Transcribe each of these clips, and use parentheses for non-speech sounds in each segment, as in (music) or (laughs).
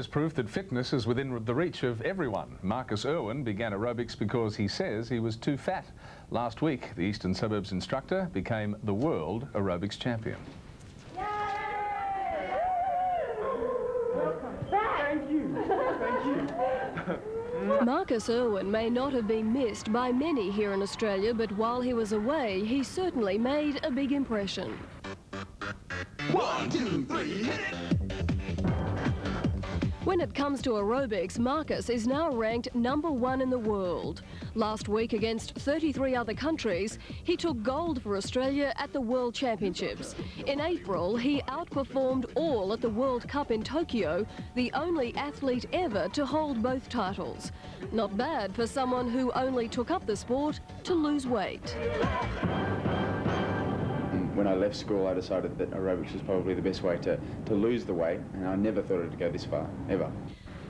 Is proof that fitness is within the reach of everyone. Marcus Irwin began aerobics because he says he was too fat. Last week, the Eastern Suburbs instructor became the world aerobics champion. Thank you. (laughs) Thank you. Marcus Irwin may not have been missed by many here in Australia, but while he was away, he certainly made a big impression. One, two, three, hit it! When it comes to aerobics, Marcus is now ranked number one in the world. Last week, against 33 other countries, he took gold for Australia at the World Championships. In April, he outperformed all at the World Cup in Tokyo, the only athlete ever to hold both titles. Not bad for someone who only took up the sport to lose weight when I left school, I decided that aerobics was probably the best way to, to lose the weight, and I never thought it would go this far, ever.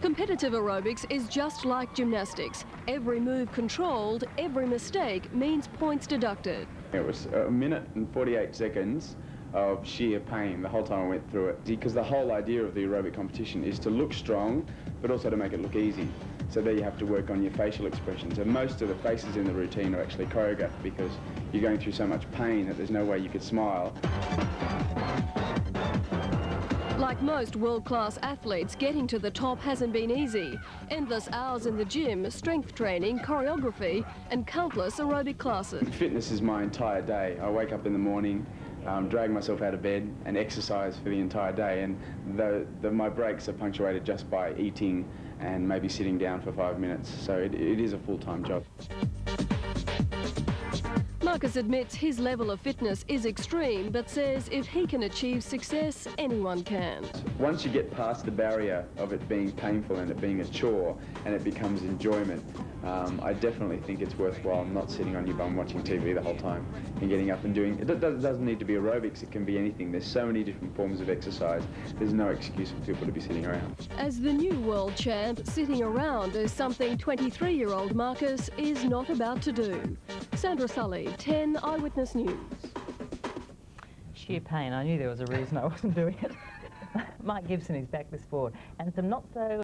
Competitive aerobics is just like gymnastics. Every move controlled, every mistake means points deducted. It was a minute and 48 seconds of sheer pain the whole time I went through it. Because the whole idea of the aerobic competition is to look strong, but also to make it look easy. So there you have to work on your facial expressions. And most of the faces in the routine are actually choreographed because you're going through so much pain that there's no way you could smile. Like most world-class athletes, getting to the top hasn't been easy. Endless hours in the gym, strength training, choreography, and countless aerobic classes. Fitness is my entire day. I wake up in the morning, um, drag myself out of bed and exercise for the entire day. And the, the, my breaks are punctuated just by eating and maybe sitting down for five minutes. So it, it is a full-time job. Marcus admits his level of fitness is extreme, but says if he can achieve success, anyone can. Once you get past the barrier of it being painful and it being a chore and it becomes enjoyment, um, I definitely think it's worthwhile not sitting on your bum watching TV the whole time and getting up and doing, it doesn't need to be aerobics, it can be anything. There's so many different forms of exercise. There's no excuse for people to be sitting around. As the new world champ, sitting around is something 23-year-old Marcus is not about to do. Sandra Sully, 10 Eyewitness News. Sheer pain. I knew there was a reason I (laughs) wasn't doing it. Mike Gibson is back this sport. And some not so